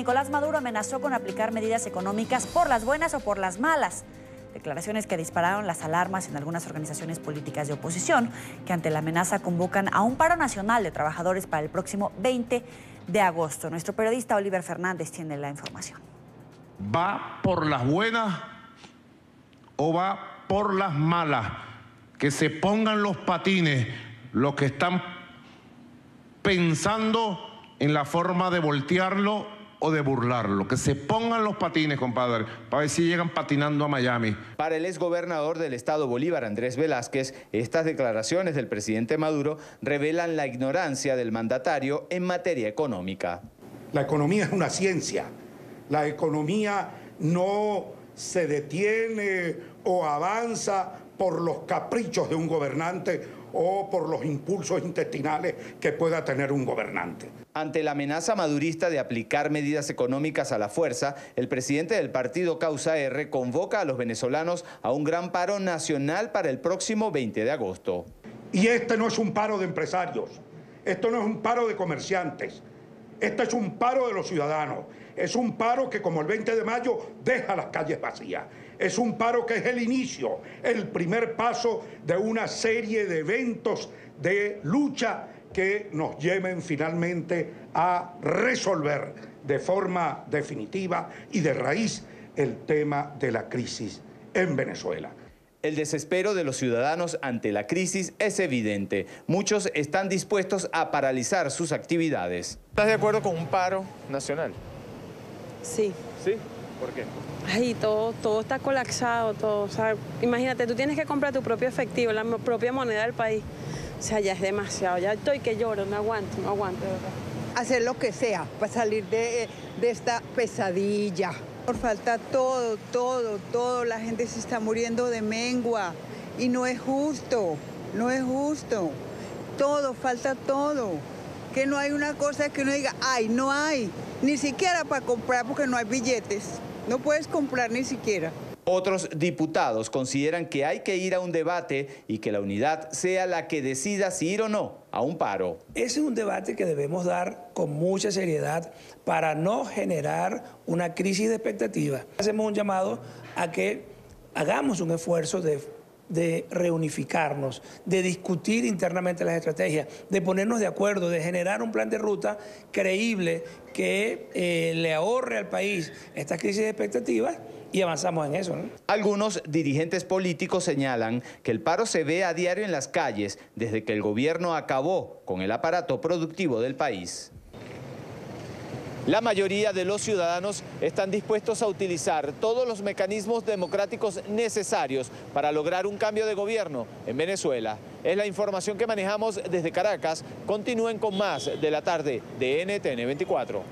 Nicolás Maduro amenazó con aplicar medidas económicas por las buenas o por las malas. Declaraciones que dispararon las alarmas en algunas organizaciones políticas de oposición que ante la amenaza convocan a un paro nacional de trabajadores para el próximo 20 de agosto. Nuestro periodista Oliver Fernández tiene la información. ¿Va por las buenas o va por las malas? Que se pongan los patines los que están pensando en la forma de voltearlo o de burlarlo. Que se pongan los patines, compadre, para ver si llegan patinando a Miami. Para el exgobernador del estado Bolívar, Andrés Velázquez, estas declaraciones del presidente Maduro revelan la ignorancia del mandatario en materia económica. La economía es una ciencia. La economía no se detiene o avanza por los caprichos de un gobernante o por los impulsos intestinales que pueda tener un gobernante. Ante la amenaza madurista de aplicar medidas económicas a la fuerza, el presidente del partido Causa R convoca a los venezolanos a un gran paro nacional para el próximo 20 de agosto. Y este no es un paro de empresarios, esto no es un paro de comerciantes, este es un paro de los ciudadanos. Es un paro que como el 20 de mayo deja las calles vacías. Es un paro que es el inicio, el primer paso de una serie de eventos de lucha que nos lleven finalmente a resolver de forma definitiva y de raíz el tema de la crisis en Venezuela. El desespero de los ciudadanos ante la crisis es evidente. Muchos están dispuestos a paralizar sus actividades. ¿Estás de acuerdo con un paro nacional? Sí. ¿Sí? ¿Por qué? Ay, todo, todo está colapsado, todo. O sea, imagínate, tú tienes que comprar tu propio efectivo, la propia moneda del país. O sea, ya es demasiado, ya estoy que lloro, no aguanto, no aguanto, de verdad. Hacer lo que sea para salir de, de esta pesadilla. Por falta todo, todo, todo. La gente se está muriendo de mengua y no es justo, no es justo. Todo, falta todo. Que no hay una cosa que uno diga, ay, no hay. Ni siquiera para comprar porque no hay billetes. No puedes comprar ni siquiera. Otros diputados consideran que hay que ir a un debate y que la unidad sea la que decida si ir o no a un paro. Ese es un debate que debemos dar con mucha seriedad para no generar una crisis de expectativas. Hacemos un llamado a que hagamos un esfuerzo de de reunificarnos, de discutir internamente las estrategias, de ponernos de acuerdo, de generar un plan de ruta creíble que eh, le ahorre al país esta crisis de expectativas y avanzamos en eso. Algunos dirigentes políticos señalan que el paro se ve a diario en las calles desde que el gobierno acabó con el aparato productivo del país. La mayoría de los ciudadanos están dispuestos a utilizar todos los mecanismos democráticos necesarios para lograr un cambio de gobierno en Venezuela. Es la información que manejamos desde Caracas. Continúen con más de la tarde de NTN 24.